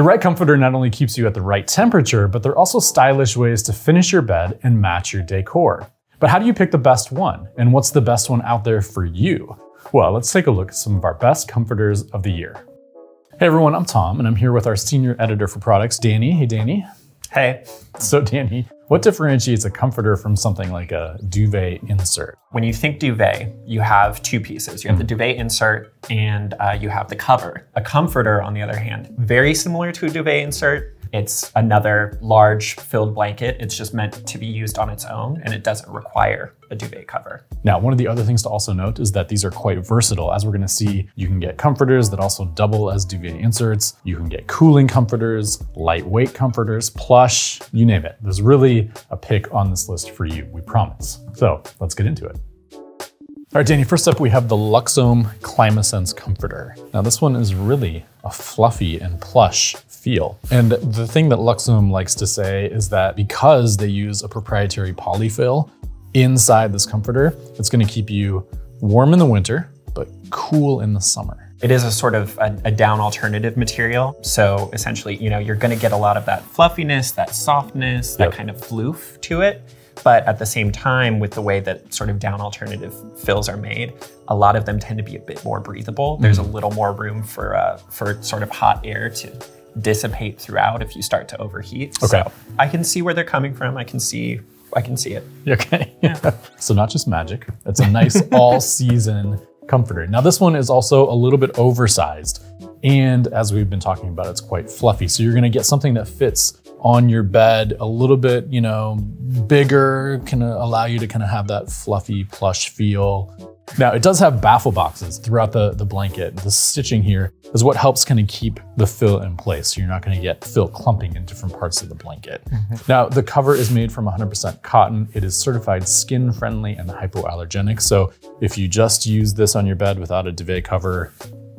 The right comforter not only keeps you at the right temperature, but they're also stylish ways to finish your bed and match your decor. But how do you pick the best one? And what's the best one out there for you? Well, let's take a look at some of our best comforters of the year. Hey everyone, I'm Tom, and I'm here with our senior editor for products, Danny. Hey, Danny. Hey. So, Danny, what differentiates a comforter from something like a duvet insert? When you think duvet, you have two pieces. You have the duvet insert and uh, you have the cover. A comforter, on the other hand, very similar to a duvet insert, it's another large filled blanket. It's just meant to be used on its own and it doesn't require a duvet cover. Now, one of the other things to also note is that these are quite versatile. As we're gonna see, you can get comforters that also double as duvet inserts. You can get cooling comforters, lightweight comforters, plush, you name it. There's really a pick on this list for you, we promise. So let's get into it. All right, Danny, first up we have the Luxome ClimaSense Comforter. Now this one is really a fluffy and plush feel. And the thing that Luxome likes to say is that because they use a proprietary polyfill inside this comforter, it's gonna keep you warm in the winter, but cool in the summer. It is a sort of a, a, down alternative material. So essentially, you know, you're gonna get a lot of that fluffiness, that softness, that yep. kind of floof to it. But at the same time, with the way that sort of down alternative fills are made, a lot of them tend to be a bit more breathable. There's mm a little more room for uh, for sort of hot air to dissipate throughout if you start to overheat. Okay. So I can see where they're coming from. I can see I can see it. Okay. Yeah. so not just magic. It's a nice all season comforter. Now this one is also a little bit oversized. And as we've been talking about, it's quite fluffy. So you're gonna get something that fits on your bed a little bit, you know, bigger, can allow you to kind of have that fluffy plush feel. Now it does have baffle boxes throughout the, the blanket. The stitching here is what helps kind of keep the fill in place. So you're not gonna get fill clumping in different parts of the blanket. Mm -hmm. Now the cover is made from 100% cotton. It is certified skin friendly and hypoallergenic. So if you just use this on your bed without a duvet cover,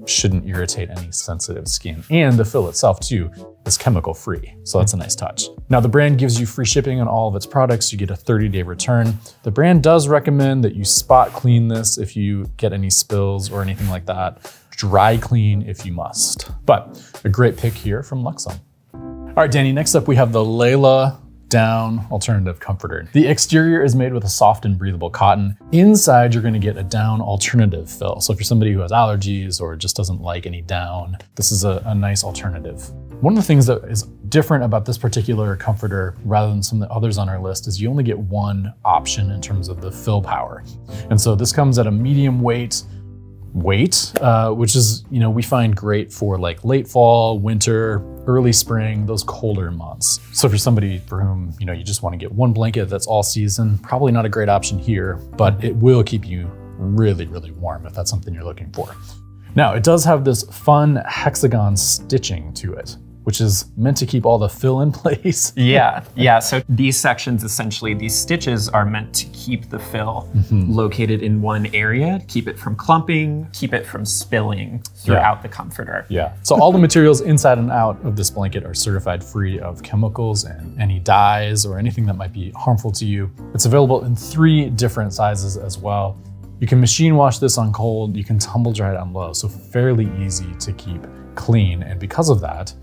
shouldn't irritate any sensitive skin. And the fill itself too is chemical free, so that's a nice touch. Now the brand gives you free shipping on all of its products. You get a 30 day return. The brand does recommend that you spot clean this if you get any spills or anything like that. Dry clean if you must. But a great pick here from Luxome. All right, Danny, next up we have the Layla down alternative comforter. The exterior is made with a soft and breathable cotton. Inside, you're gonna get a down alternative fill. So if you're somebody who has allergies or just doesn't like any down, this is a, a nice alternative. One of the things that is different about this particular comforter rather than some of the others on our list is you only get one option in terms of the fill power. And so this comes at a medium weight, weight, uh, which is, you know, we find great for like late fall, winter, early spring, those colder months. So for somebody for whom, you know, you just want to get one blanket that's all season, probably not a great option here, but it will keep you really, really warm if that's something you're looking for. Now, it does have this fun hexagon stitching to it which is meant to keep all the fill in place. yeah, yeah. So these sections, essentially, these stitches are meant to keep the fill mm -hmm. located in one area, keep it from clumping, keep it from spilling throughout yeah. the comforter. Yeah. So all the materials inside and out of this blanket are certified free of chemicals and any dyes or anything that might be harmful to you. It's available in three different sizes as well. You can machine wash this on cold, you can tumble dry it on low, so fairly easy to keep clean. And because of that,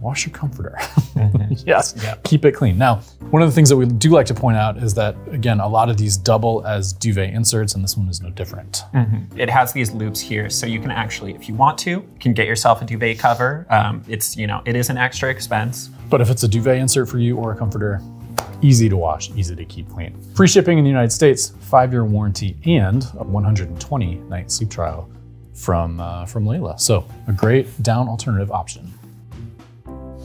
wash your comforter. Mm-hmm. yes, yeah. keep it clean. Now, one of the things that we do like to point out is that, again, a lot of these double as duvet inserts, and this one is no different. Mm -hmm. It has these loops here, so you can actually, if you want to, can get yourself a duvet cover. Um, it's, you know, it is an extra expense. But if it's a duvet insert for you or a comforter, easy to wash, easy to keep clean. Free shipping in the United States, five-year warranty, and a 120 night sleep trial from, uh, from Layla. So a great down alternative option.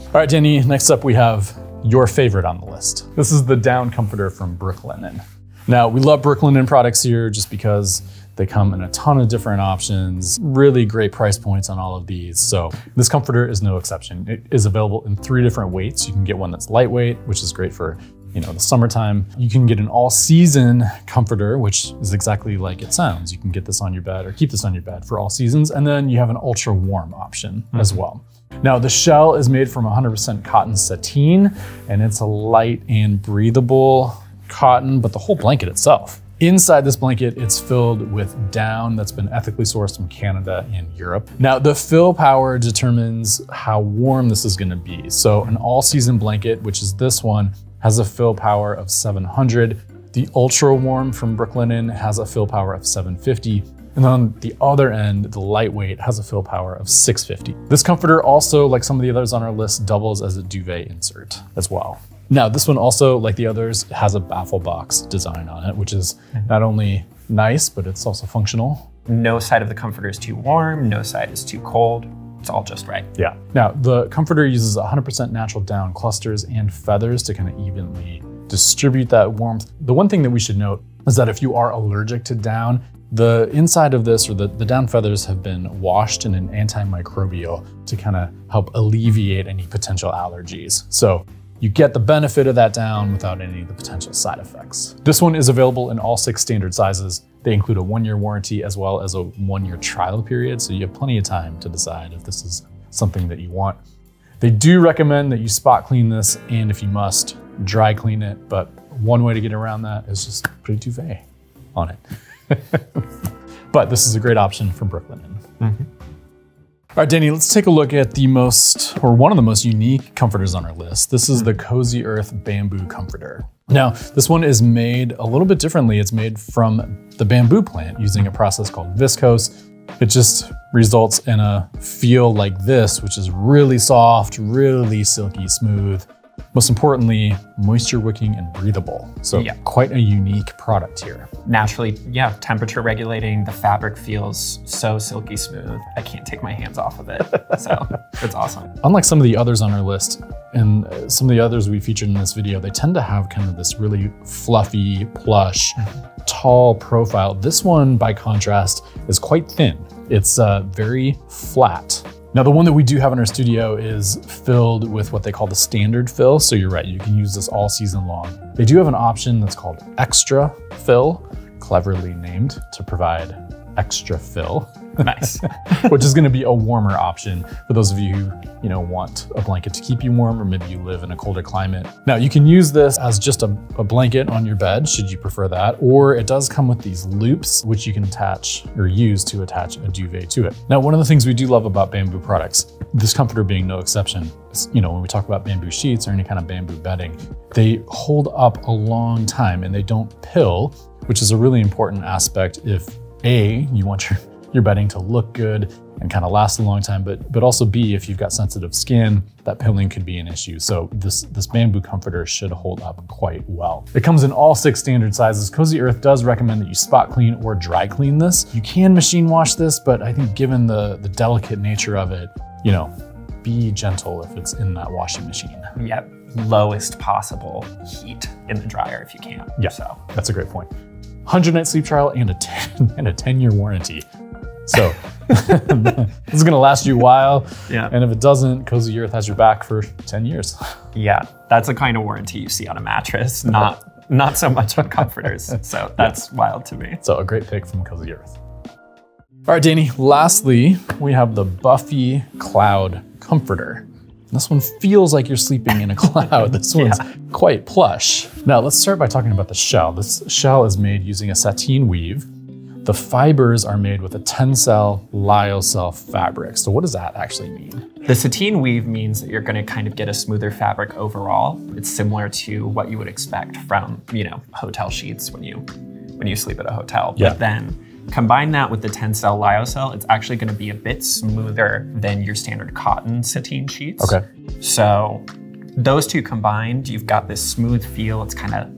All right, Danny, next up we have your favorite on the list. This is the down comforter from Brooklinen. Now, we love Brooklinen products here just because they come in a ton of different options, really great price points on all of these. So this comforter is no exception. It is available in three different weights. You can get one that's lightweight, which is great for you know, the summertime. You can get an all season comforter, which is exactly like it sounds. You can get this on your bed or keep this on your bed for all seasons. And then you have an ultra warm option mm -hmm. as mm-hmm. well. Now the shell is made from 100% cotton sateen and it's a light and breathable cotton, but the whole blanket itself Inside this blanket, it's filled with down that's been ethically sourced from Canada and Europe. Now, the fill power determines how warm this is gonna be. So an all season blanket, which is this one, has a fill power of 700. The ultra warm from Brooklinen has a fill power of 750. And on the other end, the lightweight has a fill power of 650. This comforter also, like some of the others on our list, doubles as a duvet insert as well. Now, this one also, like the others, has a baffle box design on it, which is mm-hmm. not only nice, but it's also functional. No side of the comforter is too warm, no side is too cold. It's all just right. Yeah. Now, the comforter uses 100% natural down clusters and feathers to kind of evenly distribute that warmth. The one thing that we should note is that if you are allergic to down, the inside of this or the, the down feathers have been washed in an antimicrobial to kind of help alleviate any potential allergies. So you get the benefit of that down without any of the potential side effects. This one is available in all six standard sizes. They include a one year warranty as well as a one year trial period. So you have plenty of time to decide if this is something that you want. They do recommend that you spot clean this and if you must, dry clean it. But one way to get around that is just put a duvet on it. but this is a great option from Brooklinen. Mm -hmm. All right, Danny, let's take a look at the most, or one of the most unique comforters on our list. This is the Cozy Earth Bamboo Comforter. Now, this one is made a little bit differently. It's made from the bamboo plant using a process called viscose. It just results in a feel like this, which is really soft, really silky smooth, most importantly, moisture wicking and breathable. So yeah. quite a unique product here. Naturally, yeah, temperature regulating, the fabric feels so silky smooth. I can't take my hands off of it. so it's awesome. Unlike some of the others on our list, and some of the others we featured in this video, they tend to have kind of this really fluffy, plush, mm-hmm. tall profile. This one, by contrast, is quite thin. It's uh, very flat. Now the one that we do have in our studio is filled with what they call the standard fill. So you're right, you can use this all season long. They do have an option that's called extra fill, cleverly named to provide extra fill. Nice. which is gonna be a warmer option for those of you who you know, want a blanket to keep you warm or maybe you live in a colder climate. Now you can use this as just a, a blanket on your bed, should you prefer that, or it does come with these loops, which you can attach or use to attach a duvet to it. Now, one of the things we do love about bamboo products, this comforter being no exception, is, you know, when we talk about bamboo sheets or any kind of bamboo bedding, they hold up a long time and they don't pill, which is a really important aspect if A, you want your your bedding to look good and kind of last a long time, but but also B, if you've got sensitive skin, that pilling could be an issue. So this, this bamboo comforter should hold up quite well. It comes in all six standard sizes. Cozy Earth does recommend that you spot clean or dry clean this. You can machine wash this, but I think given the, the delicate nature of it, you know, be gentle if it's in that washing machine. Yep, lowest possible heat in the dryer if you can. Yeah, so that's a great point. 100 night sleep trial and a 10 and a 10 year warranty. So this is gonna last you a while. Yeah. And if it doesn't, Cozy Earth has your back for 10 years. Yeah, that's the kind of warranty you see on a mattress, uh-huh. not not so much on comforters. So that's yeah. wild to me. So a great pick from Cozy Earth. All right, Danny, lastly, we have the Buffy Cloud Comforter. This one feels like you're sleeping in a cloud. This one's yeah. quite plush. Now let's start by talking about the shell. This shell is made using a sateen weave the fibers are made with a Tencel lyocell fabric. So what does that actually mean? The sateen weave means that you're gonna kind of get a smoother fabric overall. It's similar to what you would expect from, you know, hotel sheets when you when you sleep at a hotel. Yeah. But then combine that with the Tencel lyocell, it's actually gonna be a bit smoother than your standard cotton sateen sheets. Okay. So those two combined, you've got this smooth feel. It's kind of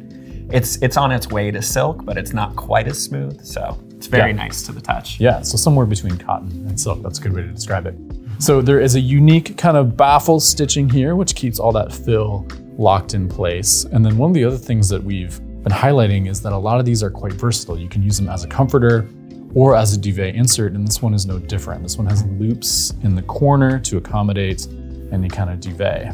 it's it's on its way to silk, but it's not quite as smooth. So it's very yeah. nice to the touch. Yeah, so somewhere between cotton and silk. That's a good way to describe it. So there is a unique kind of baffle stitching here, which keeps all that fill locked in place. And then one of the other things that we've been highlighting is that a lot of these are quite versatile. You can use them as a comforter or as a duvet insert, and this one is no different. This one has loops in the corner to accommodate any kind of duvet,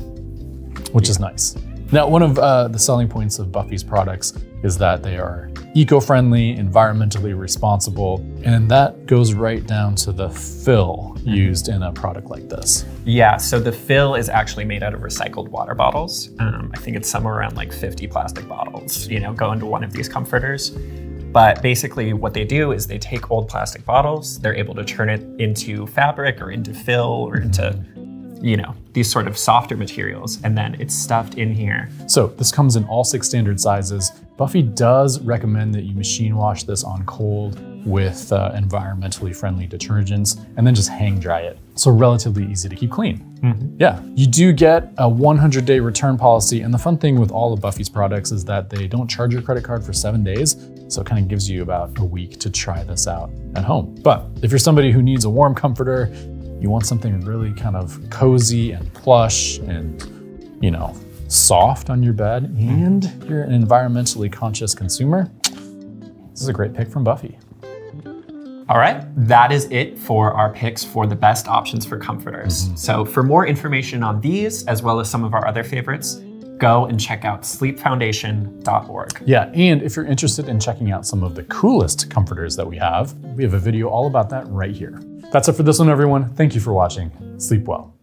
which is nice. Now, one of uh, the selling points of Buffy's products is that they are eco-friendly, environmentally responsible, and that goes right down to the fill mm-hmm. used in a product like this. Yeah, so the fill is actually made out of recycled water bottles. Um, I think it's somewhere around like 50 plastic bottles, you know, go into one of these comforters. But basically, what they do is they take old plastic bottles, they're able to turn it into fabric or into fill or into, you know, these sort of softer materials, and then it's stuffed in here. So this comes in all six standard sizes. Buffy does recommend that you machine wash this on cold with uh, environmentally friendly detergents and then just hang dry it. So relatively easy to keep clean. Mm-hmm. Yeah, you do get a 100 day return policy. And the fun thing with all of Buffy's products is that they don't charge your credit card for seven days. So it kind of gives you about a week to try this out at home. But if you're somebody who needs a warm comforter, you want something really kind of cozy and plush and, you know, soft on your bed, and you're an environmentally conscious consumer, this is a great pick from Buffy. All right, that is it for our picks for the best options for comforters. Mm-hmm. So, for more information on these, as well as some of our other favorites, go and check out sleepfoundation.org. Yeah, and if you're interested in checking out some of the coolest comforters that we have, we have a video all about that right here. That's it for this one, everyone. Thank you for watching. Sleep well.